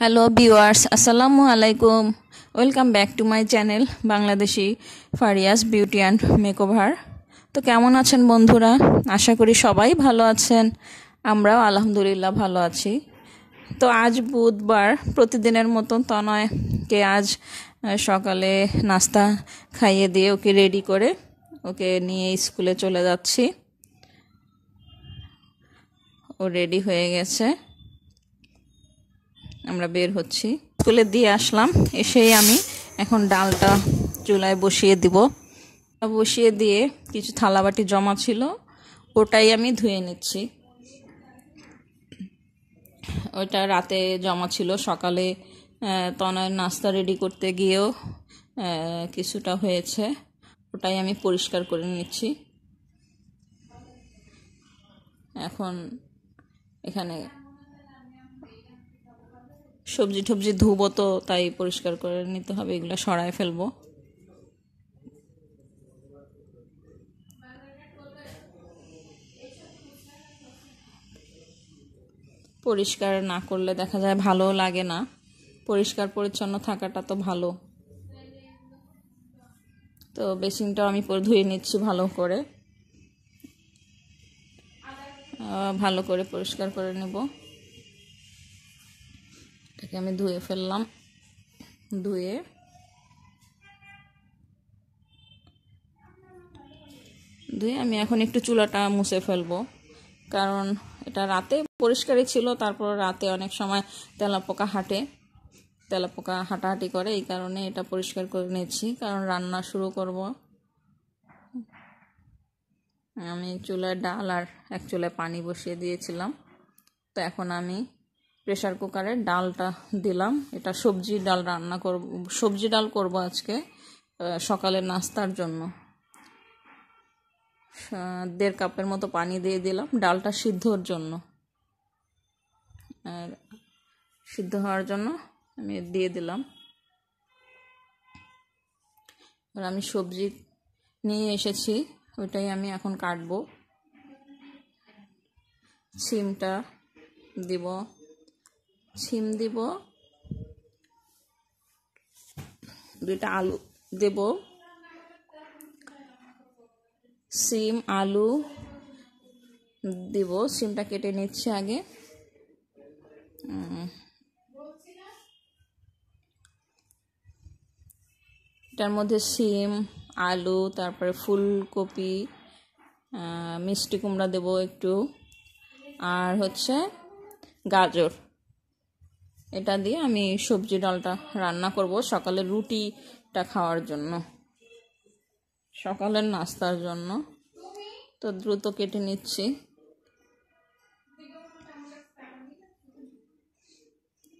Hello viewers আসসালামু আলাইকুম welcome back to my channel Bangladeshi Faria's beauty and makeover তো কেমন আছেন বন্ধুরা? আশা করি সবাই ভালো আছেন। আমরাও আলহামদুলিল্লাহ ভালো আছি। তো আজ বুধবার, প্রতিদিনের মতন তনয়কে আজ সকালে নাস্তা খাইয়ে দিয়ে ওকে রেডি করে ওকে নিয়ে স্কুলে চলে যাচ্ছি। ও রেডি হয়ে গেছে। আমরা বের হচ্ছি। তুলে দিয়ে আসলাম। এসেই আমি এখন ডালটা চুলায় বসিয়ে দিব। বসিয়ে দিয়ে কিছু থালাবাটি জমা ছিল, ওটাই আমি ধুয়ে নিচ্ছি। ওটা রাতে জমা ছিল। সকালে তনয়ের নাস্তা রেডি করতে গিয়েও কিছুটা হয়েছে। ওটাই আমি পরিষ্কার করে নিচ্ছি। এখন এখানে সবজি টবজি ধুবো তো, তাই পরিষ্কার করে নিতে হবে, এগুলো সরায় ফেলব। পরিষ্কার না করলে দেখা যায় ভালো লাগে না। পরিষ্কার পরিচ্ছন্ন থাকাটা তো ভালো। তো বেসিনটাও আমি ধুয়ে নিচ্ছি ভালো করে। ভালো করে পরিষ্কার করে নেব। আমি ধুয়ে ফেললাম। ধুয়ে। ধুয়ে আমি এখন একটু চুলাটা মুছে ফেলব। কারণ এটা রাতে পরিষ্কারই ছিল, তারপর রাতে অনেক সময় তেলাপোকা হাঁটে। তেলাপোকা হাঁটাহাঁটি করে, এই কারণে এটা পরিষ্কার করে নিয়েছি। কারণ রান্না শুরু করব। আমি চুলায় ডাল আর এক চুলায় পানি বসিয়ে দিয়েছিলাম। তো এখন আমি প্রেশার কুকারে ডালটা দিলাম। এটা সবজি ডাল রান্না করব, সবজি ডাল করব আজকে সকালে নাস্তার জন্য। দেড় কাপের মতো পানি দিয়ে দিলাম ডালটা সিদ্ধর জন্য। আর সিদ্ধ হওয়ার জন্য আমি দিয়ে দিলাম। এবার আমি সবজি নিয়ে এসেছি, ওইটাই আমি এখন কাটবো। সিমটা দিব। ছিম দিব, দুইটা আলু দেব সিম আলু দিব সিমটা কেটে নিচ্ছে আগে। এটার মধ্যে সিম আলু, তারপরে ফুলকপি মিষ্টি কুমড়া দেব একটু, আর হচ্ছে গাজর। এটা দিয়ে আমি সবজি ডালটা রান্না করব সকালে রুটিটা খাওয়ার জন্য। সকালের নাস্তার জন্য। তো দ্রুত কেটে নিচ্ছি।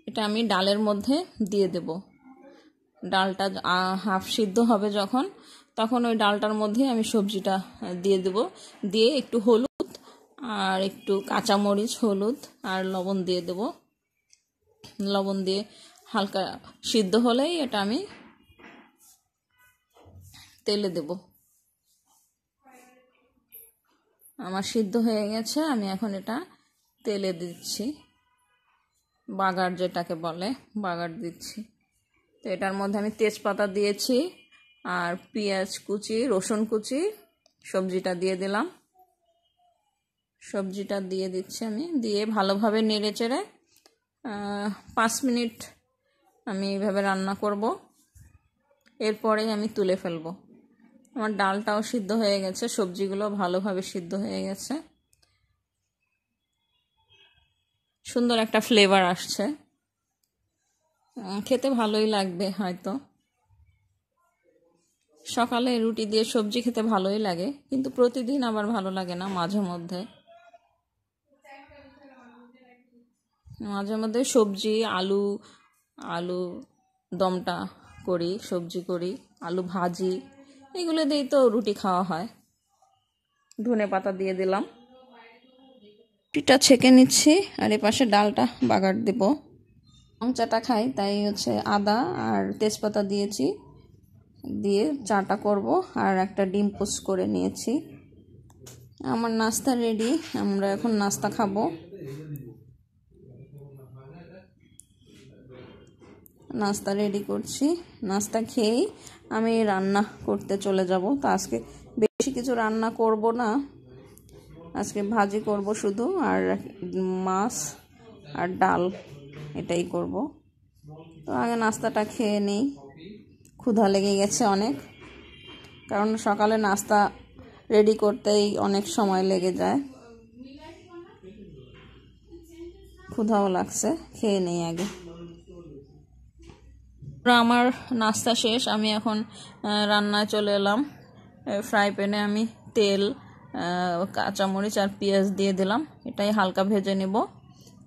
এটা আমি ডালের মধ্যে দিয়ে দেব। ডালটা হাফ সিদ্ধ হবে যখন, তখন ওই ডালটার মধ্যে আমি সবজিটা দিয়ে দেব। দিয়ে একটু হলুদ আর একটু কাঁচামরিচ, হলুদ আর লবণ দিয়ে দেব। লবণ দিয়ে হালকা সিদ্ধ হলেই এটা আমি তেলে দেব। আমার সিদ্ধ হয়ে গেছে, আমি এখন এটা তেলে দিচ্ছি। বাগার যেটাকে বলে, বাগার দিচ্ছি। তো এটার মধ্যে আমি তেজপাতা দিয়েছি আর পেঁয়াজ কুচি, রসুন কুচি, সবজিটা দিয়ে দিলাম। সবজিটা দিয়ে দিচ্ছি আমি, দিয়ে ভালোভাবে নেড়ে চেড়ে পাঁচ মিনিট আমি এইভাবে রান্না করব। এরপরেই আমি তুলে ফেলব। আমার ডালটাও সিদ্ধ হয়ে গেছে, সবজিগুলো ভালোভাবে সিদ্ধ হয়ে গেছে। সুন্দর একটা ফ্লেভার আসছে। খেতে ভালোই লাগবে হয়তো। সকালে রুটি দিয়ে সবজি খেতে ভালোই লাগে, কিন্তু প্রতিদিন আবার ভালো লাগে না মাঝে মধ্যে। মাঝে মধ্যে সবজি, আলু আলু দমটা করি, সবজি করি, আলু ভাজি, এগুলো দিয়েই তো রুটি খাওয়া হয়। ধনে পাতা দিয়ে দিলাম। রুটিটা ছেঁকে নিচ্ছি আর এ পাশে ডালটা বাগার দেব। চাটা খাই, তাই হচ্ছে আদা আর তেজপাতা দিয়েছি। দিয়ে চাটা করব আর একটা ডিম পোস্ট করে নিয়েছি। আমার নাস্তা রেডি, আমরা এখন নাস্তা খাব। নাস্তা রেডি করছি। নাস্তা খেয়েই আমি রান্না করতে চলে যাব। তো আজকে বেশি কিছু রান্না করব না। আজকে ভাজি করব শুধু আর মাছ আর ডাল এটাই করব। তো আগে নাস্তাটা খেয়ে নেই। ক্ষুধা লেগে গেছে অনেক। কারণ সকালে নাস্তা রেডি করতেই অনেক সময় লেগে যায়। ক্ষুধাও লাগছে। খেয়ে নেই আগে। আমার নাস্তা শেষ। আমি এখন রান্নায় চলে এলাম। ফ্রাই প্যানে আমি তেল কাঁচামরিচ আর পেঁয়াজ দিয়ে দিলাম। এটাই হালকা ভেজে নেব।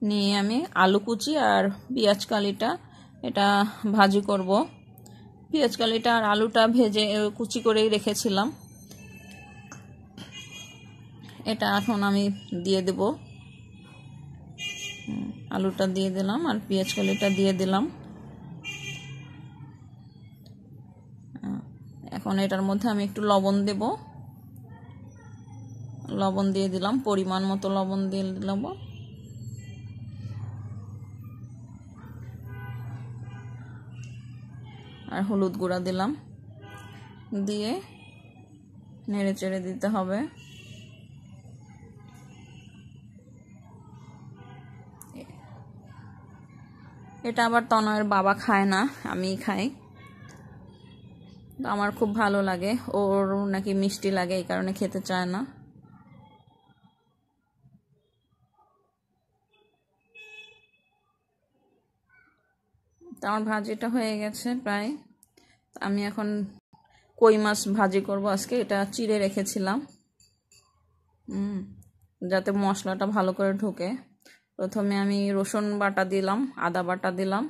নিয়ে আমি আলু কুচি আর পেঁয়াজ কালিটা এটা ভাজি করব। পেঁয়াজ কালিটা আর আলুটা ভেজে কুচি করেই রেখেছিলাম। এটা এখন আমি দিয়ে দেব। আলুটা দিয়ে দিলাম আর পেঁয়াজ কালিটা দিয়ে দিলাম। এখন এটার মধ্যে আমি একটু লবণ দেব। লবণ দিয়ে দিলাম, পরিমাণ মতো লবণ দিয়ে দিলাম আর হলুদ গুঁড়া দিলাম। দিয়ে নেড়ে চেড়ে দিতে হবে। এটা আবার তনয়ের বাবা খায় না আমি খাই। আমার খুব ভালো লাগে। ওর নাকি মিষ্টি লাগে, এই কারণে খেতে চায় না। আমার ভাজিটা হয়ে গেছে প্রায়। আমি এখন কই মাছ ভাজি করব আজকে, এটা চিড়ে রেখেছিলাম। যাতে মশলাটা ভালো করে ঢোকে। প্রথমে আমি রসুন বাটা দিলাম, আদা বাটা দিলাম।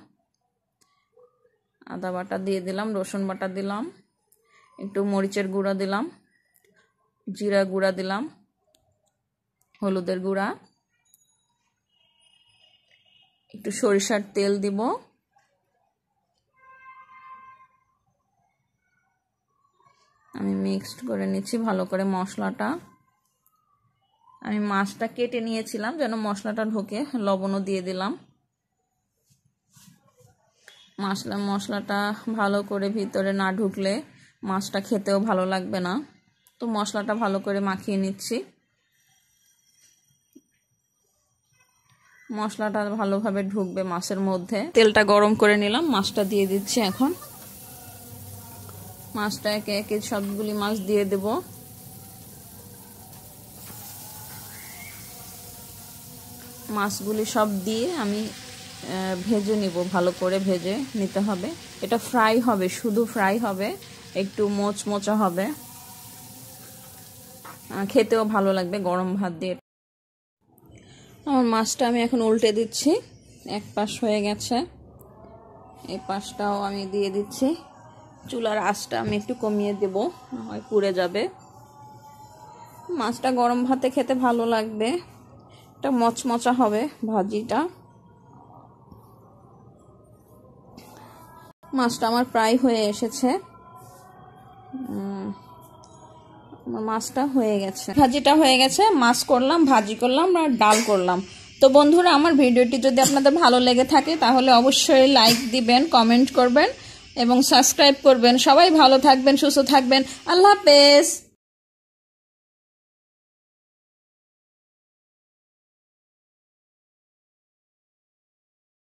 আদা বাটা দিয়ে দিলাম, রসুন বাটা দিলাম। একটু মরিচের গুঁড়া দিলাম, জিরা গুঁড়া দিলাম, হলুদের গুঁড়া, একটু সরিষার তেল দিব, আমি মিক্সড করে নিচ্ছি ভালো করে মশলাটা। আমি মাছটা কেটে নিয়েছিলাম যেন মশলাটা ঢোকে, লবণও দিয়ে দিলাম। মশলা মশলাটা ভালো করে ভিতরে না ঢুকলে মাছটা খেতেও ভালো লাগবে না। তো মশলাটা ভালো করে মাখিয়ে নিচ্ছি। মশলাটা ভালোভাবে ঢুকবে মাছের মধ্যে। তেলটা গরম করে নিলাম, মাছটা দিয়ে দিচ্ছি এখন। মাছটা একে একে সবগুলি মাছ দিয়ে দেব। মাছগুলি সব দিয়ে আমি ভেজে নিব, ভালো করে ভেজে নিতে হবে। এটা ফ্রাই হবে, শুধু ফ্রাই হবে। একটু মোচমোচা হবে। খেতেও ভালো লাগবে গরম ভাত দিয়ে। আমার মাছটা আমি এখন উল্টে দিচ্ছি। এক পাশ হয়ে গেছে। এই পাশটাও আমি দিয়ে দিচ্ছি। চুলার আঁচটা আমি একটু কমিয়ে দেব হয় পুড়ে যাবে। মাছটা গরম ভাতে খেতে ভালো লাগবে। এটা মচমচা হবে ভাজিটা। মাছটা আমার প্রায় হয়ে এসেছে। মাছটা হয়ে গেছে। ভাজিটা হয়ে গেছে, মাছ করলাম, ভাজি করলাম, আর ডাল করলাম। তো বন্ধুরা, আমার ভিডিওটি যদি আপনাদের ভালো লেগে থাকে, তাহলে অবশ্যই লাইক দিবেন কমেন্ট করবেন, এবং সাবস্ক্রাইব করবেন। সবাই ভালো থাকবেন, সুস্থ থাকবেন। আল্লাহ হাফেজ!